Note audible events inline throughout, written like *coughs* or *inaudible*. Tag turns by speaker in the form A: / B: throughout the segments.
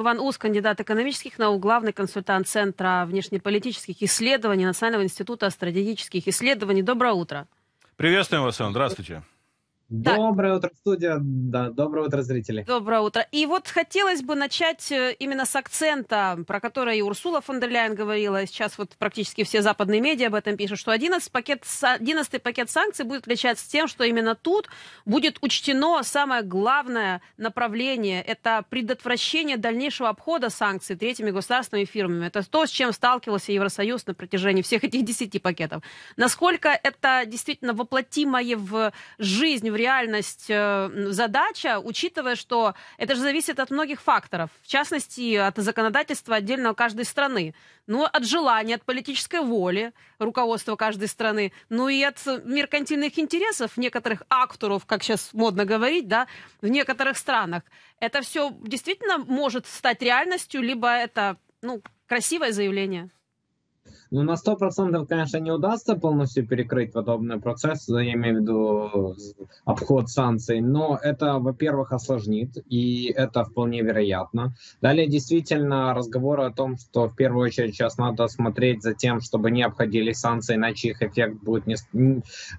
A: Иван Ус, кандидат экономических наук, главный консультант Центра внешнеполитических исследований Национального института стратегических исследований. Доброе утро.
B: Приветствуем вас, Иван. Здравствуйте.
C: Доброе утро, студия. Да, доброе утро, зрители.
A: Доброе утро. И вот хотелось бы начать э, именно с акцента, про который и Урсула фон дер Ляйен говорила. Сейчас вот практически все западные медиа об этом пишут, что 11 пакет, 11 пакет санкций будет отличаться тем, что именно тут будет учтено самое главное направление. Это предотвращение дальнейшего обхода санкций третьими государственными фирмами. Это то, с чем сталкивался Евросоюз на протяжении всех этих 10 пакетов. Насколько это действительно воплотимое в жизнь, в реальность э, задача, учитывая, что это же зависит от многих факторов, в частности, от законодательства отдельно каждой страны, ну, от желания, от политической воли руководства каждой страны, ну и от меркантильных интересов некоторых акторов, как сейчас модно говорить, да, в некоторых странах. Это все действительно может стать реальностью, либо это, ну, красивое заявление?
C: Ну, на 100% конечно, не удастся полностью перекрыть подобный процесс, я имею в виду обход санкций, но это, во-первых, осложнит, и это вполне вероятно. Далее, действительно, разговоры о том, что в первую очередь сейчас надо смотреть за тем, чтобы не обходили санкции, иначе их эффект будет не,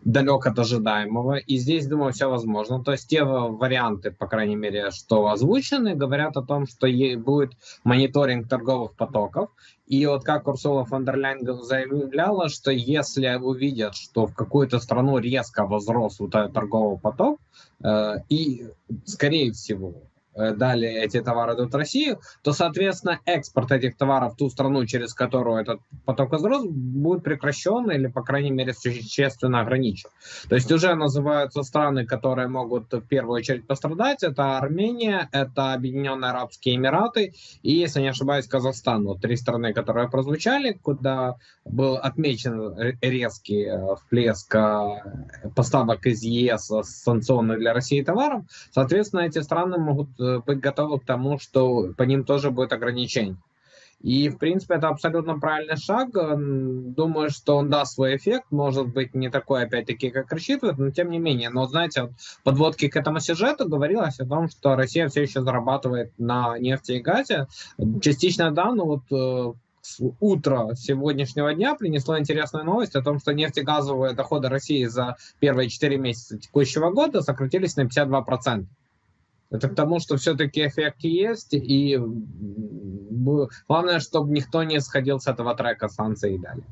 C: далек от ожидаемого. И здесь, думаю, все возможно. То есть те варианты, по крайней мере, что озвучены, говорят о том, что будет мониторинг торговых потоков, и вот как Урсула фон дер Ляйн заявляла, что если увидят, что в какую-то страну резко возрос вот этот торговый поток, э, и, скорее всего, Э, далее эти товары идут в Россию, то, соответственно, экспорт этих товаров в ту страну, через которую этот поток возрос, будет прекращен или, по крайней мере, существенно ограничен. То есть уже называются страны, которые могут в первую очередь пострадать. Это Армения, это Объединенные Арабские Эмираты и, если не ошибаюсь, Казахстан. Вот три страны, которые прозвучали, куда был отмечен резкий э, всплеск э, поставок из ЕС санкционных для России товаров. Соответственно, эти страны могут быть готовы к тому, что по ним тоже будет ограничение. И, в принципе, это абсолютно правильный шаг. Думаю, что он даст свой эффект. Может быть, не такой, опять-таки, как рассчитывают, но тем не менее. Но, знаете, вот подводки к этому сюжету говорилось о том, что Россия все еще зарабатывает на нефти и газе. Частично, да, но вот э, утро сегодняшнего дня принесло интересную новость о том, что нефтегазовые доходы России за первые 4 месяца текущего года сократились на 52%. Это к тому, что все-таки эффект есть, и главное, чтобы никто не сходил с этого трека санкций и далее.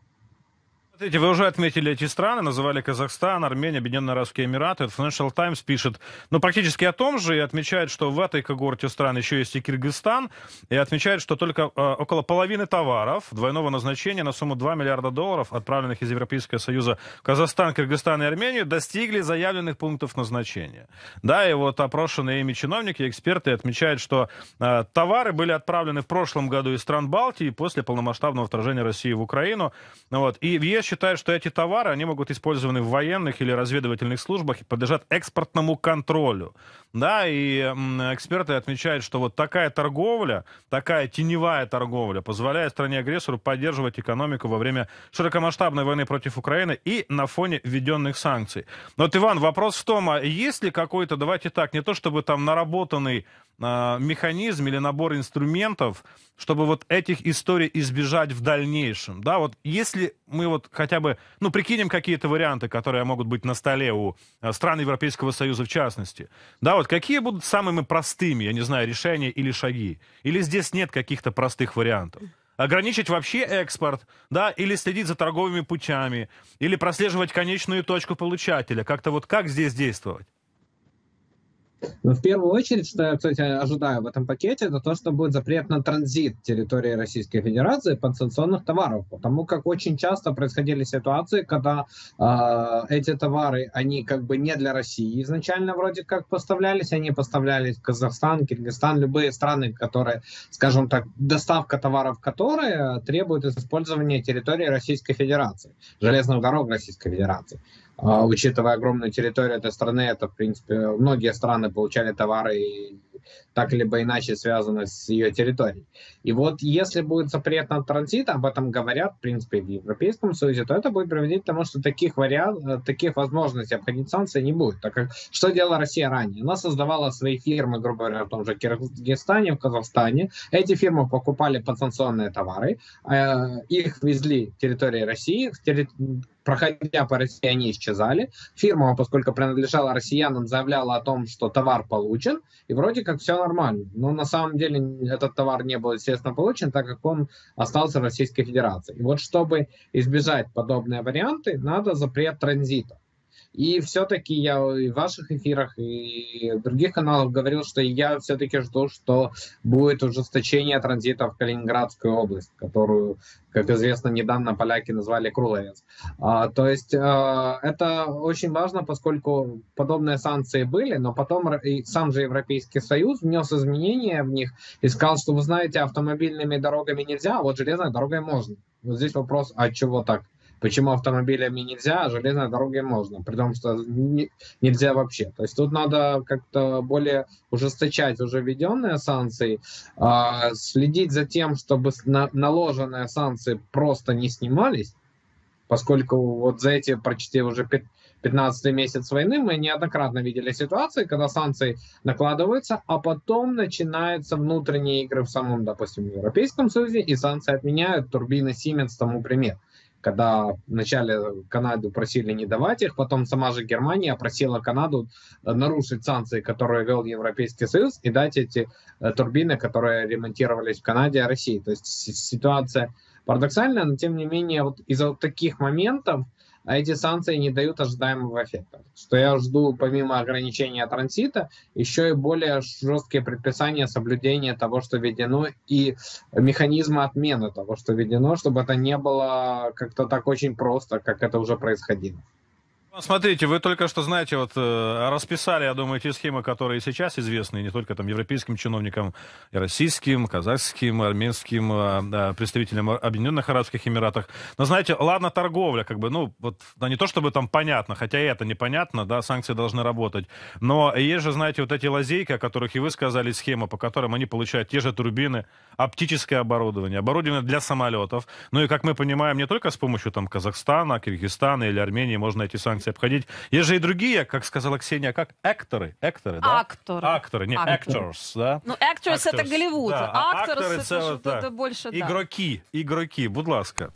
B: Смотрите, вы уже отметили эти страны, называли Казахстан, Армения, Объединенные Арабские Эмираты. Financial Times пишет, ну, практически о том же, и отмечает, что в этой когорте стран еще есть и Киргизстан, и отмечает, что только э, около половины товаров двойного назначения на сумму 2 миллиарда долларов, отправленных из Европейского Союза в Казахстан, Киргизстан и Армению, достигли заявленных пунктов назначения. Да, и вот опрошенные ими чиновники эксперты отмечают, что э, товары были отправлены в прошлом году из стран Балтии после полномасштабного вторжения России в Украину. Вот, и в считают, что эти товары, они могут использованы в военных или разведывательных службах и подлежат экспортному контролю. Да, и эксперты отмечают, что вот такая торговля, такая теневая торговля позволяет стране-агрессору поддерживать экономику во время широкомасштабной войны против Украины и на фоне введенных санкций. Но вот, Иван, вопрос в том, а есть ли какой-то, давайте так, не то чтобы там наработанный э, механизм или набор инструментов, чтобы вот этих историй избежать в дальнейшем, да, вот если мы вот хотя бы, ну, прикинем какие-то варианты, которые могут быть на столе у э, стран Европейского Союза в частности, да, вот какие будут самыми простыми, я не знаю, решения или шаги? Или здесь нет каких-то простых вариантов? ограничить вообще экспорт, да, или следить за торговыми путями, или прослеживать конечную точку получателя. Как-то вот как здесь действовать?
C: Но в первую очередь, что я, кстати, ожидаю в этом пакете, это то, что будет запрет на транзит территории Российской Федерации подсанкционных товаров, потому как очень часто происходили ситуации, когда э, эти товары, они как бы не для России изначально вроде как поставлялись, они поставлялись в Казахстан, Киргизстан, любые страны, которые, скажем так, доставка товаров которые требует использования территории Российской Федерации, железных дорог Российской Федерации. А, учитывая огромную территорию этой страны, это, в принципе, многие страны получали товары так либо иначе связаны с ее территорией. И вот если будет запрет на транзит, об этом говорят, в принципе, в Европейском Союзе, то это будет приводить к тому, что таких вариантов, таких возможностей обходить санкции не будет. Так как что делала Россия ранее? Она создавала свои фирмы, грубо говоря, в том же Киргизстане, в Казахстане. Эти фирмы покупали подсанкционные товары, э, их везли в территории России, проходя по России, они исчезали. Фирма, поскольку принадлежала россиянам, заявляла о том, что товар получен, и вроде как все нормально. Но на самом деле этот товар не был, естественно, получен, так как он остался в Российской Федерации. И вот чтобы избежать подобные варианты, надо запрет транзита. И все-таки я и в ваших эфирах, и в других каналах говорил, что я все-таки жду, что будет ужесточение транзита в Калининградскую область, которую, как известно, недавно поляки назвали Круловец. А, то есть а, это очень важно, поскольку подобные санкции были, но потом и сам же Европейский Союз внес изменения в них и сказал, что вы знаете, автомобильными дорогами нельзя, а вот железной дорогой можно. Вот здесь вопрос, а чего так? Почему автомобилями нельзя, а железной дорогой можно, при том, что не, нельзя вообще. То есть тут надо как-то более ужесточать уже введенные санкции, э, следить за тем, чтобы на, наложенные санкции просто не снимались, поскольку вот за эти почти уже 15 месяц войны мы неоднократно видели ситуации, когда санкции накладываются, а потом начинаются внутренние игры в самом, допустим, Европейском Союзе, и санкции отменяют турбины Siemens тому пример когда вначале Канаду просили не давать их, потом сама же Германия просила Канаду э, нарушить санкции, которые вел Европейский Союз, и дать эти э, турбины, которые ремонтировались в Канаде, России. То есть ситуация парадоксальная, но тем не менее вот из-за вот таких моментов а эти санкции не дают ожидаемого эффекта. Что я жду, помимо ограничения транзита, еще и более жесткие предписания соблюдения того, что введено, и механизма отмены того, что введено, чтобы это не было как-то так очень просто, как это уже происходило.
B: Смотрите, вы только что, знаете, вот э, расписали, я думаю, те схемы, которые сейчас известны не только там европейским чиновникам, и российским, казахским, армянским э, представителям Объединенных Арабских Эмиратах. Но знаете, ладно, торговля, как бы, ну, вот, да не то чтобы там понятно, хотя и это непонятно, да, санкции должны работать. Но есть же, знаете, вот эти лазейки, о которых и вы сказали, схемы, по которым они получают те же турбины, оптическое оборудование, оборудование для самолетов. Ну и, как мы понимаем, не только с помощью там Казахстана, Киргизстана или Армении можно эти санкции санкции обходить. Есть же и другие, как сказала Ксения, как акторы. Акторы, да?
A: Акторы.
B: Акторы, не actors, да?
A: Ну, actors, actors. это Голливуд,
B: да.
A: а actors это, это, это, это больше,
B: да. Игроки, игроки, будь ласка.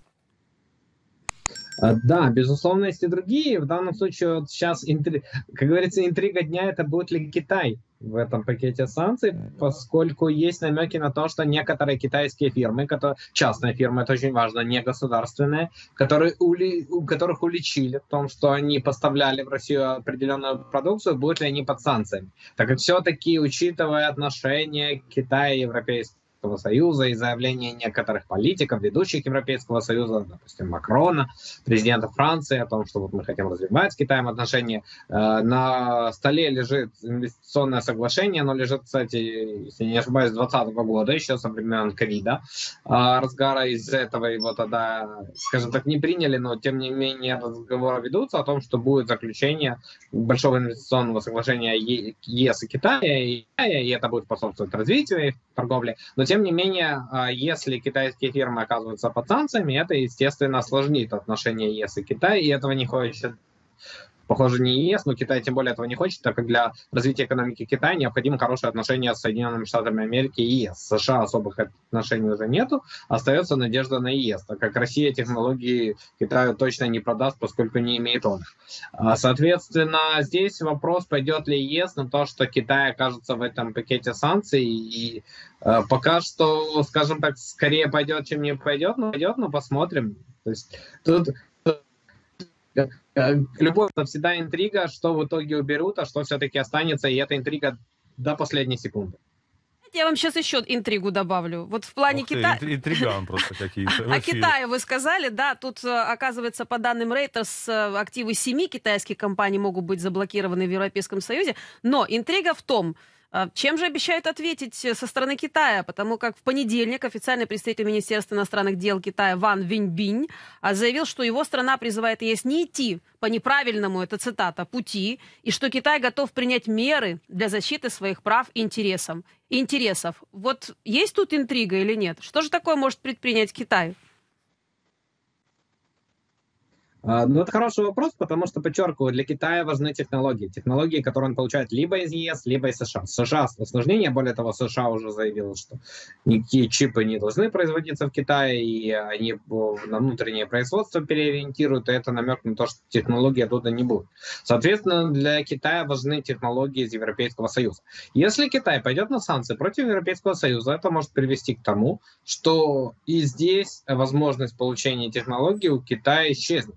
C: А, да, безусловно, есть и другие. В данном случае вот сейчас, как говорится, интрига дня это будет ли Китай в этом пакете санкций, поскольку есть намеки на то, что некоторые китайские фирмы, которые, частные фирмы, это очень важно, не государственные, которые ули, у которых уличили в том, что они поставляли в Россию определенную продукцию, будут ли они под санкциями. Так как все-таки, учитывая отношения Китая и Европейского Европейского Союза и заявления некоторых политиков, ведущих Европейского Союза, допустим, Макрона, президента Франции, о том, что вот мы хотим развивать с Китаем отношения. Э, на столе лежит инвестиционное соглашение, оно лежит, кстати, если не ошибаюсь, с 2020 года, еще со времен ковида, э, разгара из-за этого его тогда, скажем так, не приняли, но тем не менее разговоры ведутся о том, что будет заключение большого инвестиционного соглашения ЕС и Китая, и, и это будет способствовать развитию торговли. Но тем не менее, а, если китайские фирмы оказываются под санкциями, это, естественно, осложнит отношения ЕС и Китая, и этого не хочет похоже, не ЕС, но Китай тем более этого не хочет, так как для развития экономики Китая необходимо хорошие отношения с Соединенными Штатами Америки и ЕС. США особых отношений уже нету, остается надежда на ЕС, так как Россия технологии Китаю точно не продаст, поскольку не имеет он. А, соответственно, здесь вопрос, пойдет ли ЕС на то, что Китай окажется в этом пакете санкций, и э, пока что, скажем так, скорее пойдет, чем не пойдет, но пойдет, но посмотрим. То есть тут любовь это всегда интрига, что в итоге уберут, а что все-таки останется, и эта интрига до последней секунды.
A: Я вам сейчас еще интригу добавлю. Вот в плане Китая...
B: Интриган просто какие-то. *laughs*
A: О Китае вы сказали, да, тут, э, оказывается, по данным Reuters, э, активы семи китайских компаний могут быть заблокированы в Европейском Союзе, но интрига в том, А чем же обещают ответить со стороны Китая? Потому как в понедельник официальный представитель Министерства иностранных дел Китая Ван Виньбинь а, заявил, что его страна призывает ЕС не идти по неправильному, это цитата, пути, и что Китай готов принять меры для защиты своих прав и интересов. интересов. Вот есть тут интрига или нет? Что же такое может предпринять Китай?
C: А, ну, это хороший вопрос, потому что, подчеркиваю, для Китая важны технологии. Технологии, которые он получает либо из ЕС, либо из США. США осложнение, более того, США уже заявило, что никакие чипы не должны производиться в Китае, и они на внутреннее производство переориентируют, и это намек на то, что технологии оттуда не будут. Соответственно, для Китая важны технологии из Европейского Союза. Если Китай пойдет на санкции против Европейского Союза, это может привести к тому, что и здесь возможность получения технологий у Китая исчезнет.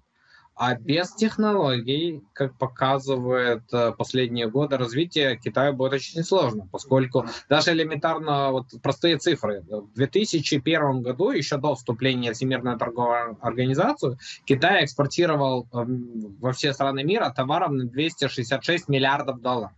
C: А без технологий, как показывают э, последние годы развития, Китаю будет очень сложно, поскольку даже элементарно вот простые цифры. В 2001 году, еще до вступления в Всемирную торговую организацию, Китай экспортировал эм, во все страны мира товаров на 266 миллиардов долларов.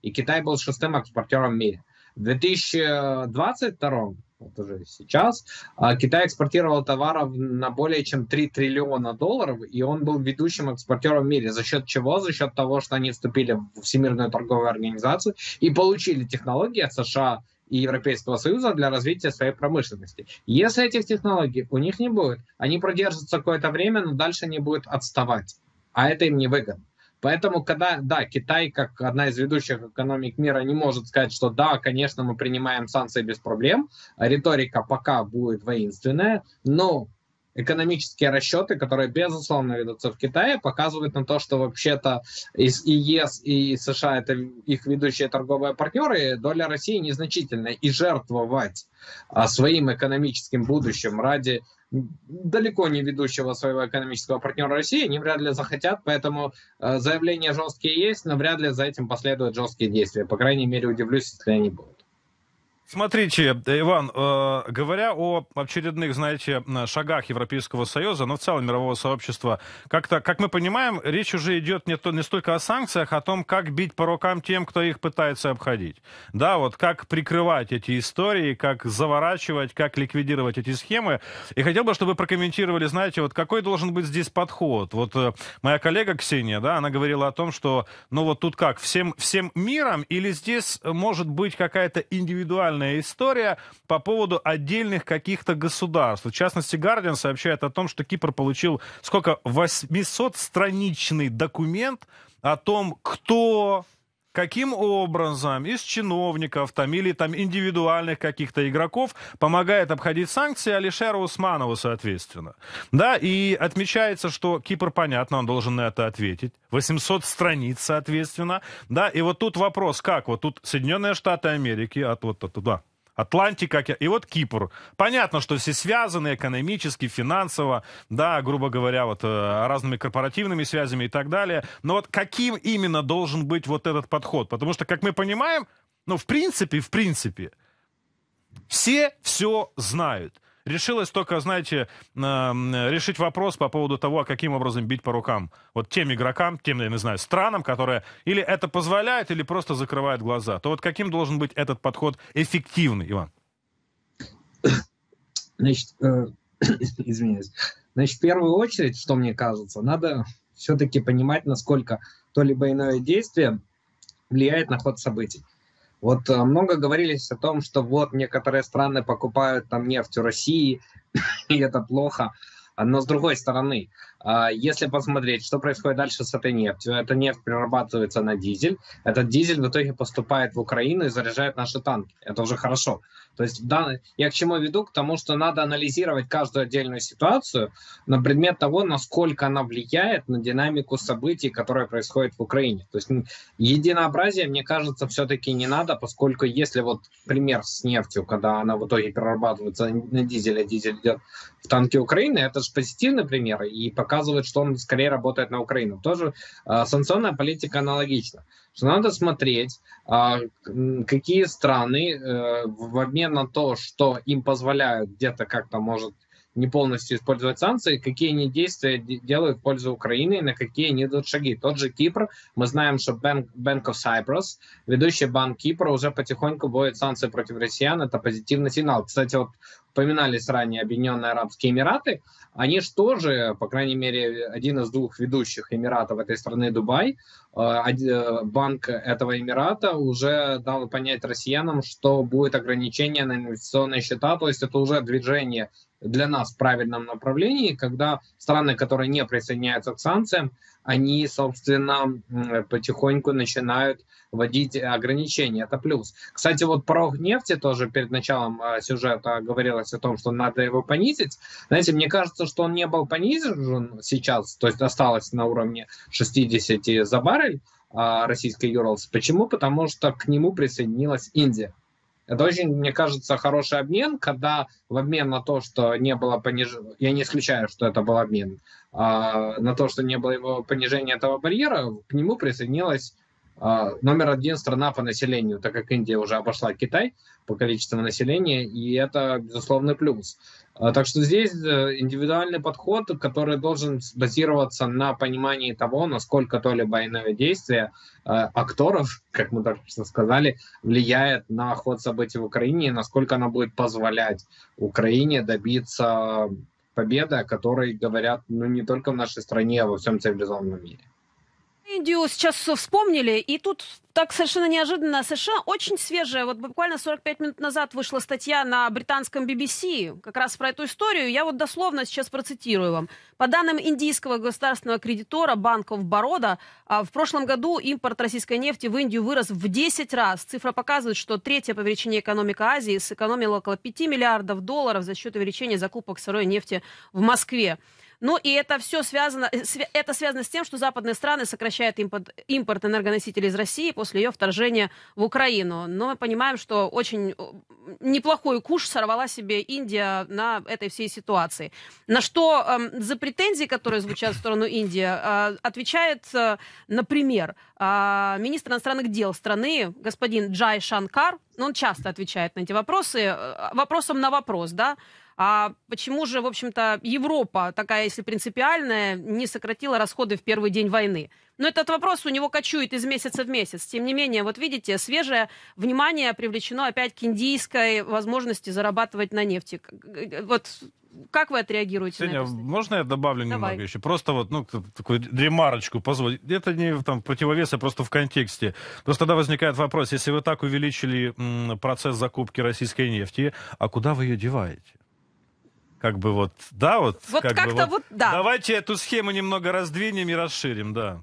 C: И Китай был шестым экспортером в мире. В 2022 вот уже сейчас, а Китай экспортировал товаров на более чем 3 триллиона долларов, и он был ведущим экспортером в мире. За счет чего? За счет того, что они вступили в Всемирную торговую организацию и получили технологии от США и Европейского Союза для развития своей промышленности. Если этих технологий у них не будет, они продержатся какое-то время, но дальше они будут отставать. А это им не выгодно. Поэтому, когда, да, Китай, как одна из ведущих экономик мира, не может сказать, что да, конечно, мы принимаем санкции без проблем, риторика пока будет воинственная, но экономические расчеты, которые, безусловно, ведутся в Китае, показывают на то, что вообще-то и ЕС, и США — это их ведущие торговые партнеры, доля России незначительная, и жертвовать а, своим экономическим будущим ради далеко не ведущего своего экономического партнера России, они вряд ли захотят, поэтому э, заявления жесткие есть, но вряд ли за этим последуют жесткие действия. По крайней мере, удивлюсь, если они будут.
B: Смотрите, Иван, э, говоря о очередных, знаете, шагах Европейского Союза, но в целом мирового сообщества, как-то, как мы понимаем, речь уже идет не, то, не столько о санкциях, а о том, как бить по рукам тем, кто их пытается обходить. Да, вот как прикрывать эти истории, как заворачивать, как ликвидировать эти схемы. И хотел бы, чтобы вы прокомментировали, знаете, вот какой должен быть здесь подход. Вот э, моя коллега Ксения, да, она говорила о том, что, ну вот тут как, всем, всем миром или здесь может быть какая-то индивидуальная отдельная история по поводу отдельных каких-то государств. В частности, Гардиан сообщает о том, что Кипр получил сколько? 800-страничный документ о том, кто каким образом из чиновников там, или там, индивидуальных каких-то игроков помогает обходить санкции Алишеру Усманову, соответственно. Да, и отмечается, что Кипр, понятно, он должен на это ответить. 800 страниц, соответственно. Да, и вот тут вопрос, как? Вот тут Соединенные Штаты Америки, от вот туда, Атлантика, и вот Кипр. Понятно, что все связаны экономически, финансово, да, грубо говоря, вот э, разными корпоративными связями и так далее. Но вот каким именно должен быть вот этот подход? Потому что, как мы понимаем, ну, в принципе, в принципе, все все знают решилось только, знаете, решить вопрос по поводу того, каким образом бить по рукам. Вот тем игрокам, тем, я не знаю, странам, которые или это позволяет, или просто закрывают глаза. То вот каким должен быть этот подход эффективный, Иван?
C: Значит, э, *coughs* извиняюсь. Значит, в первую очередь, что мне кажется, надо все-таки понимать, насколько то либо иное действие влияет на ход событий. Вот э, много говорились о том, что вот некоторые страны покупают там нефть у России, *laughs* и это плохо. Но с другой стороны, а, если посмотреть, что происходит дальше с этой нефтью, эта нефть перерабатывается на дизель, этот дизель в итоге поступает в Украину и заряжает наши танки. Это уже хорошо. То есть я к чему веду? К тому, что надо анализировать каждую отдельную ситуацию на предмет того, насколько она влияет на динамику событий, которые происходят в Украине. То есть единообразие, мне кажется, все-таки не надо, поскольку если вот пример с нефтью, когда она в итоге перерабатывается на дизель, а дизель идет в танки Украины, это же позитивный пример, и пока показывает, что он скорее работает на Украину. Тоже э, санкционная политика аналогична. Что надо смотреть, э, какие страны э, в обмен на то, что им позволяют где-то как-то может не полностью использовать санкции, какие они действия делают в пользу Украины, на какие они идут шаги. Тот же Кипр, мы знаем, что Bank, Bank of Cyprus, ведущий банк Кипра, уже потихоньку вводит санкции против россиян. Это позитивный сигнал. Кстати, вот упоминались ранее Объединенные Арабские Эмираты, они же тоже, по крайней мере, один из двух ведущих Эмиратов этой страны, Дубай, э, э, банк этого Эмирата уже дал понять россиянам, что будет ограничение на инвестиционные счета, то есть это уже движение для нас правильном направлении, когда страны, которые не присоединяются к санкциям, они, собственно, потихоньку начинают вводить ограничения. Это плюс. Кстати, вот про нефти тоже перед началом э, сюжета говорилось о том, что надо его понизить. Знаете, мне кажется, что он не был понизен сейчас, то есть осталось на уровне 60 за баррель а, российской Юрлс. Почему? Потому что к нему присоединилась Индия. Это очень, мне кажется, хороший обмен, когда в обмен на то, что не было понижения, я не исключаю, что это был обмен, а, на то, что не было его понижения этого барьера, к нему присоединилась номер один страна по населению, так как Индия уже обошла Китай по количеству населения, и это безусловный плюс. А, так что здесь э, индивидуальный подход, который должен базироваться на понимании того, насколько то ли военное действие э, акторов, *laughs* как мы только что сказали, влияет на ход событий в Украине, и насколько она будет позволять Украине добиться победы, о которой говорят ну, не только в нашей стране, а во всем цивилизованном мире.
A: Индию сейчас вспомнили, и тут так совершенно неожиданно США очень свежая, вот буквально 45 минут назад вышла статья на британском BBC как раз про эту историю. Я вот дословно сейчас процитирую вам. По данным индийского государственного кредитора банков Борода, а, в прошлом году импорт российской нефти в Индию вырос в 10 раз. Цифра показывает, что третья по величине экономика Азии сэкономила около 5 миллиардов долларов за счет увеличения закупок сырой нефти в Москве. Ну и это все связано, э, это связано с тем, что западные страны сокращают импорт, импорт энергоносителей из России после ее вторжения в Украину. Но мы понимаем, что очень э, неплохой куш сорвала себе Индия на этой всей ситуации. На что э, за претензии, которые звучат в сторону Индии, э, отвечает, э, например, э, министр иностранных дел страны, господин Джай Шанкар, ну, он часто отвечает на эти вопросы, э, вопросом на вопрос, да, а почему же, в общем-то, Европа, такая, если принципиальная, не сократила расходы в первый день войны? Но этот вопрос у него кочует из месяца в месяц. Тем не менее, вот видите, свежее внимание привлечено опять к индийской возможности зарабатывать на нефти. Вот как вы отреагируете
B: Сеня,
A: на это?
B: можно я добавлю
A: Давай.
B: немного еще? Просто вот, ну, такую ремарочку позволить. Это не там противовес, а просто в контексте. Просто тогда возникает вопрос, если вы так увеличили м, процесс закупки российской нефти, а куда вы ее деваете? Как бы вот, да, вот,
A: вот
B: как
A: как-то
B: бы вот,
A: вот, да.
B: Давайте эту схему немного раздвинем и расширим, да.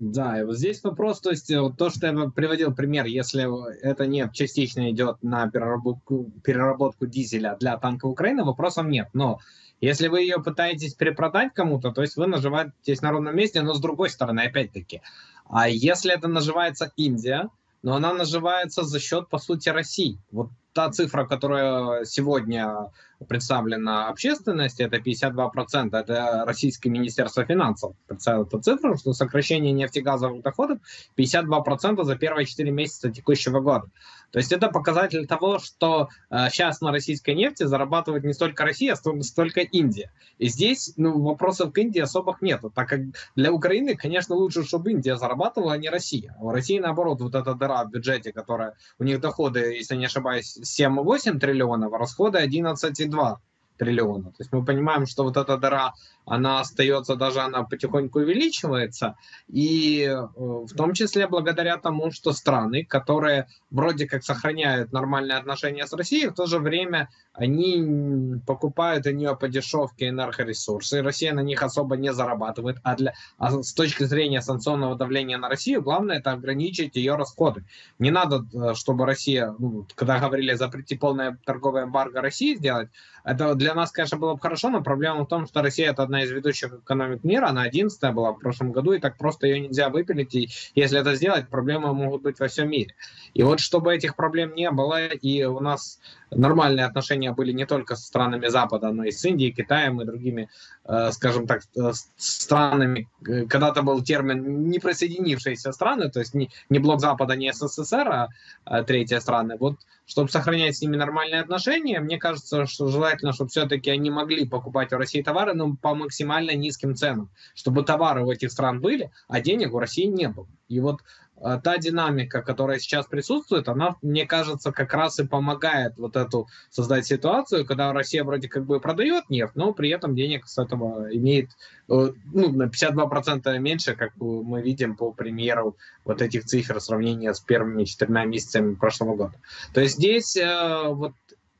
C: Да, и вот здесь вопрос, то есть вот то, что я приводил пример, если это не частично идет на переработку, переработку дизеля для танка Украины, вопросов нет. Но если вы ее пытаетесь перепродать кому-то, то есть вы наживаетесь на ровном месте, но с другой стороны, опять-таки, а если это наживается Индия, но она наживается за счет, по сути, России. Вот та цифра, которая сегодня представлена общественности, это 52%, это Российское Министерство финансов представило эту цифру, что сокращение нефтегазовых доходов 52% за первые 4 месяца текущего года. То есть это показатель того, что э, сейчас на российской нефти зарабатывает не столько Россия, а столько, Индия. И здесь ну, вопросов к Индии особых нет, так как для Украины, конечно, лучше, чтобы Индия зарабатывала, а не Россия. У России, наоборот, вот эта дыра в бюджете, которая у них доходы, если не ошибаюсь, 7,8 триллионов, а расходы 11,2 триллиона. То есть мы понимаем, что вот эта дыра, она остается, даже она потихоньку увеличивается, и э, в том числе благодаря тому, что страны, которые вроде как сохраняют нормальные отношения с Россией, в то же время они покупают у нее по дешевке энергоресурсы, и Россия на них особо не зарабатывает, а, для, а с точки зрения санкционного давления на Россию, главное это ограничить ее расходы. Не надо, э, чтобы Россия, ну, когда говорили запретить полное торговое эмбарго России сделать, это для нас, конечно, было бы хорошо, но проблема в том, что Россия это одна из ведущих экономик мира, она 11 была в прошлом году, и так просто ее нельзя выпилить, и если это сделать, проблемы могут быть во всем мире. И вот чтобы этих проблем не было, и у нас нормальные отношения были не только с странами Запада, но и с Индией, Китаем и другими, э, скажем так, э, странами. Когда-то был термин «не присоединившиеся страны», то есть не, не блок Запада, не СССР, а, а третьи страны. Вот чтобы сохранять с ними нормальные отношения, мне кажется, что желательно, чтобы все-таки они могли покупать в России товары, но по максимально низким ценам, чтобы товары у этих стран были, а денег у России не было. И вот та динамика, которая сейчас присутствует, она, мне кажется, как раз и помогает вот эту создать ситуацию, когда Россия вроде как бы продает нефть, но при этом денег с этого имеет э, ну, на 52% меньше, как мы видим по примеру вот этих цифр в сравнении с первыми четырьмя месяцами прошлого года. То есть здесь э, вот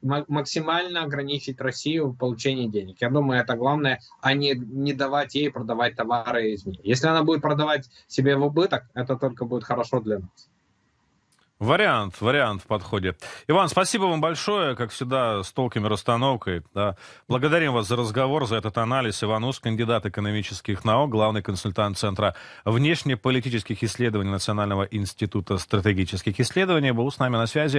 C: максимально ограничить Россию в получении денег. Я думаю, это главное, а не, не давать ей продавать товары извне. Если она будет продавать себе в убыток, это только будет хорошо для нас.
B: Вариант, вариант в подходе. Иван, спасибо вам большое, как всегда, с толками расстановкой. Да. Благодарим вас за разговор, за этот анализ. Иван Ус, кандидат экономических наук, главный консультант Центра внешнеполитических исследований Национального института стратегических исследований, был с нами на связи.